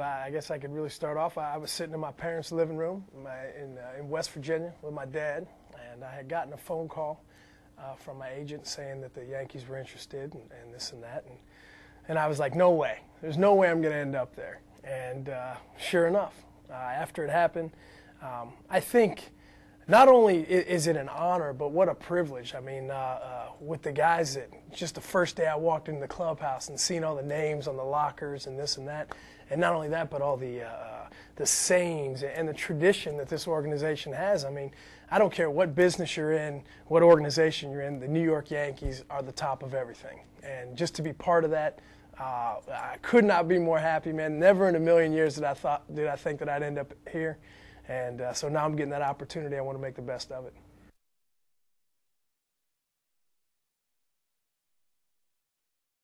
Well, I guess I could really start off. I was sitting in my parents' living room in, my, in, uh, in West Virginia with my dad, and I had gotten a phone call uh, from my agent saying that the Yankees were interested and, and, this and that. And, and I was like, no way. There's no way I'm going to end up there. And uh, sure enough, uh, after it happened, um, I think not only is it an honor, but what a privilege. I mean, uh, uh, with the guys that just the first day I walked into the clubhouse and seeing all the names on the lockers and this and that, and not only that, but all the uh, the sayings and the tradition that this organization has. I mean, I don't care what business you're in, what organization you're in, the New York Yankees are the top of everything. And just to be part of that, uh, I could not be more happy, man. Never in a million years did I thought did I think that I'd end up here. And uh, so now I'm getting that opportunity. I want to make the best of it.